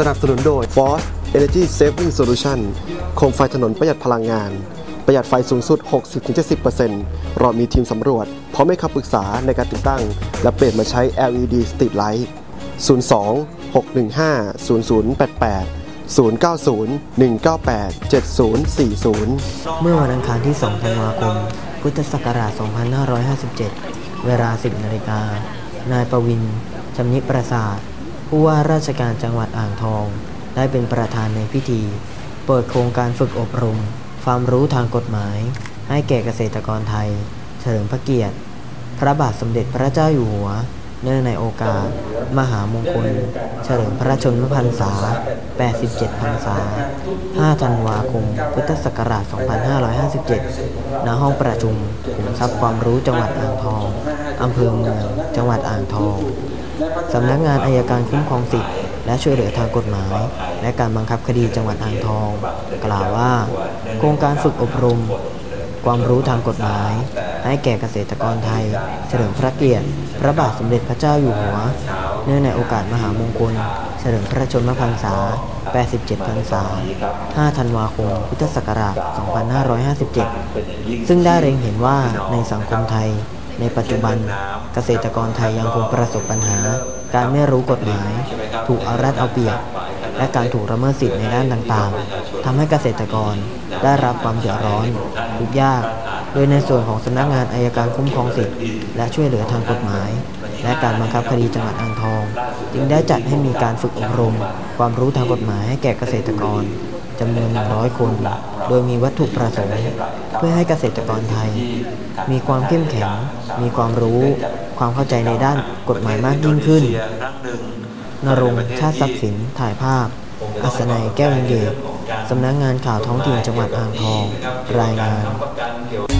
สนับสนุนโดย Force Energy Saving Solution โคมไฟถนนประหยัดพลังงาน ประหยัดไฟสูงสุด 60-70%เรามีทีมสำรวจ พร้อมให้คำปรึกษาในการติดตั้ง และเปลี่ยนมาใช้ LED Street Light 02 615 0088 090 198 7040 เมื่อวันอังคารที่ 2 ธันวาคม พุทธศักราช 2557 เวลา 10 นาฬิกา นายประวิน ชำนิประสาท ผู้ว่าราชการจังหวัดอ่างทอง ได้เป็นประธานในพิธี เปิดโครงการฝึกอบรม ความรู้ทางกฎหมาย ให้แก่เกษตรกรไทย เฉลิมพระเกียรติ พระบาทสมเด็จพระเจ้าอยู่หัว เนื่องในโอกาส มหามงคล เฉลิมพระชนมพรรษา 87 พรรษา 5 ธันวาคม พุทธศักราช 2557 ณ ห้องประชุมขุมทรัพย์ความรู้จังหวัดอ่างทอง อำเภอเมือง จังหวัดอ่างทอง สำนักงานอายการคุ้มครองสิทธิและช่วยเหลือทางกฎหมาย และการบังคับคดีจังหวัดอ่างทอง กล่าวว่า โครงการฝึกอบรม ความรู้ทางกฎหมาย ให้แก่เกษตรกรไทย เฉลิมพระเกียรติ พระบาทสมเด็จพระเจ้าอยู่หัว เนื่องในโอกาสมหามงคล เฉลิมพระชนมพรรษา 87 พรรษา 5 ธันวาคม พุทธศักราช 2557 ซึ่งได้เร็งเห็นว่าในสังคมไทย ในปัจจุบันเกษตรกรไทยยังคงประสบปัญหา การไม่รู้กฎหมาย ถูกเอารัดเอาเปรียบ และการถูกละเมิดสิทธิในด้านต่างๆทำให้เกษตรกรได้รับความเดือดร้อนทุกข์ยาก โดยในส่วนของสำนักงานอายการคุ้มครองสิทธิและช่วยเหลือทางกฎหมาย และการบังคับคดีจังหวัดอ่างทอง จึงได้จัดให้มีการฝึกอบรม ความรู้ทางกฎหมายให้แก่เกษตรกรจำนวน 100 คน โดยมีวัตถุประสงค์เพื่อให้เกษตรกรไทย มีความเข้มแข็ง มีความรู้ ความเข้าใจในด้านกฎหมายมากยิ่งขึ้น นรงชาติทรัพย์สินถ่ายภาพ อัศนัยแก้ววิงเดชสำนักงานข่าวท้องถิ่นจังหวัดอ่างทอง รายงาน